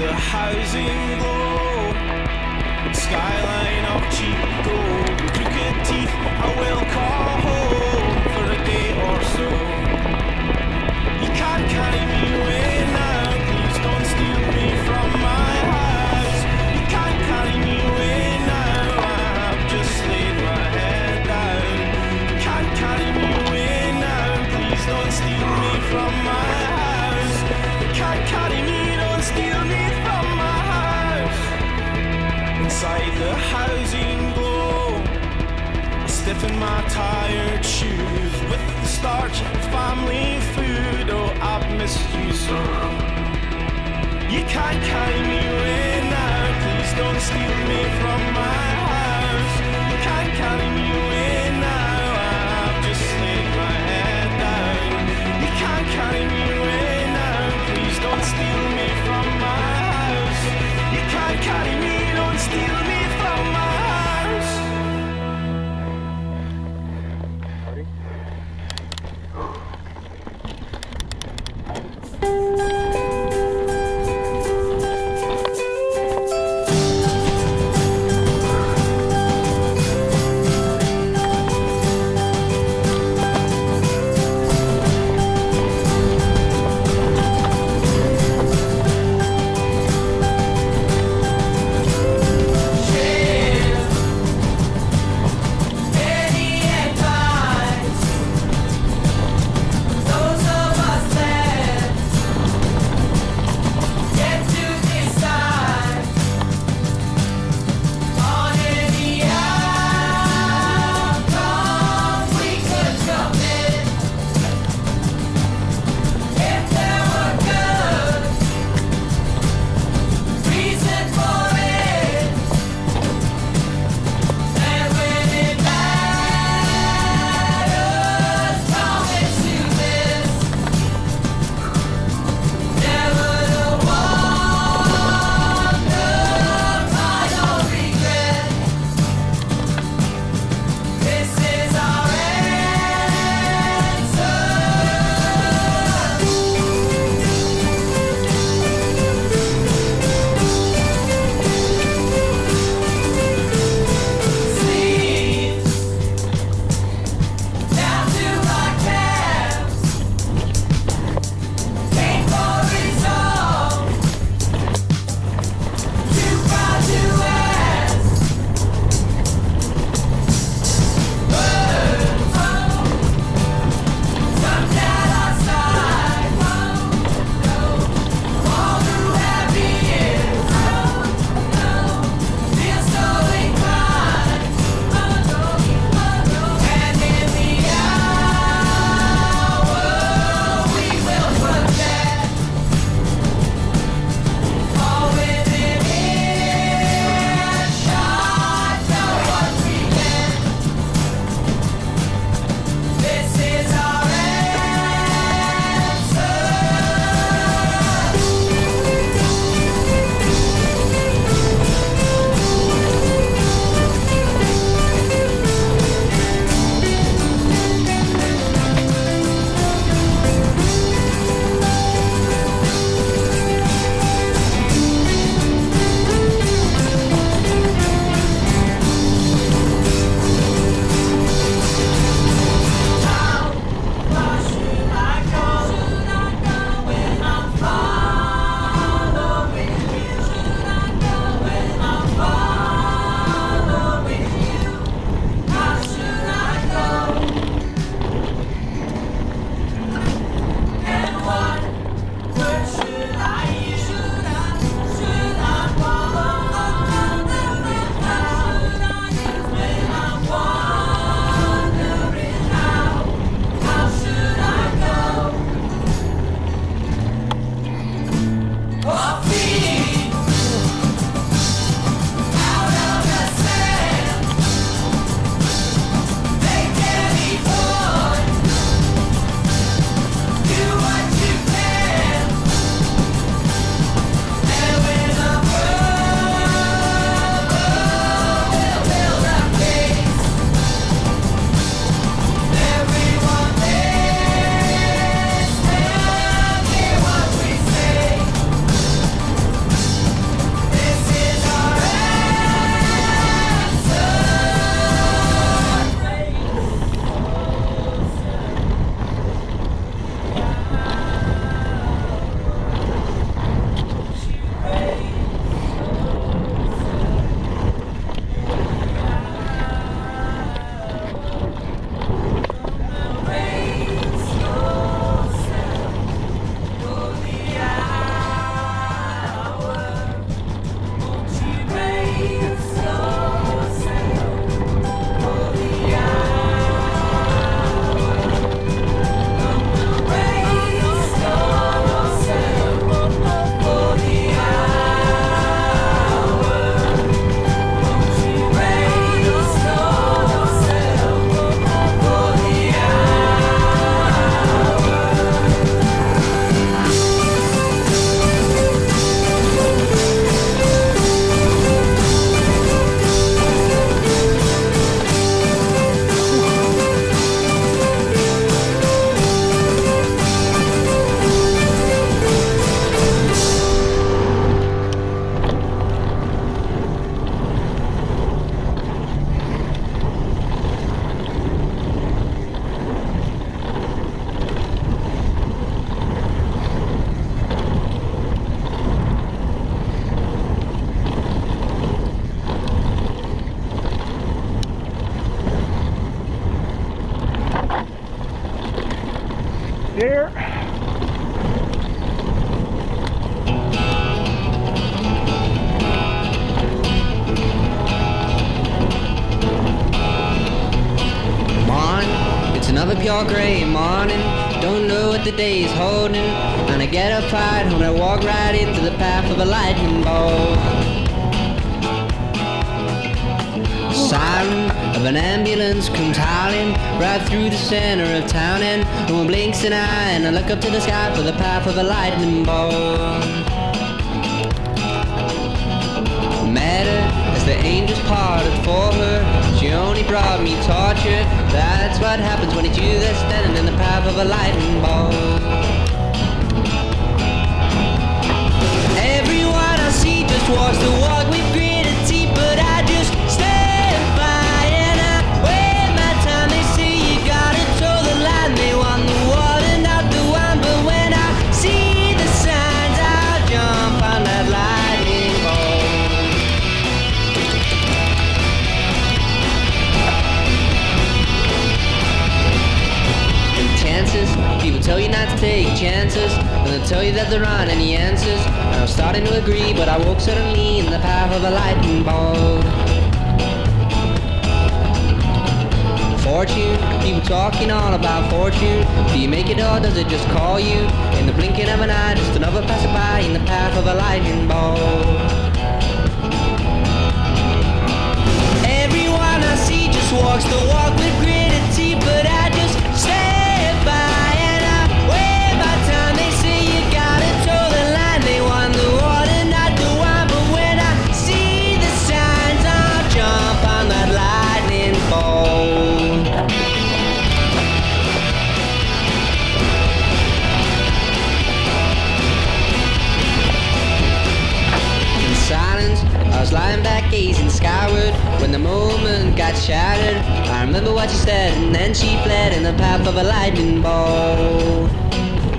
the housing glow. Skyline of cheap gold, crooked teeth. I will call home for a day or so. Inside the housing glow. I stiffen my tired shoes with the starch of family food. Oh, I've missed you so. You can't carry me away now. Please don't steal me from my house. Pure gray morning. Don't know what the day is holding. And I get up right when I walk right into the path of a lightning bolt. Siren of an ambulance comes howling right through the center of town, and no one blinks an eye. And I look up to the sky for the path of a lightning bolt. Met her as the angels parted for her. She only brought me torture. That's what happens when it's you that's standing in the path of a lightning bolt. Everyone I see just walks the walk with tell you that there aren't any answers. I was starting to agree, but I woke suddenly in the path of a lightning bolt. Fortune, people talking all about fortune. Do you make it or does it just call you? In the blinking of an eye, just another passerby in the path of a lightning bolt. Remember what she said, and then she fled in the path of a lightning bolt.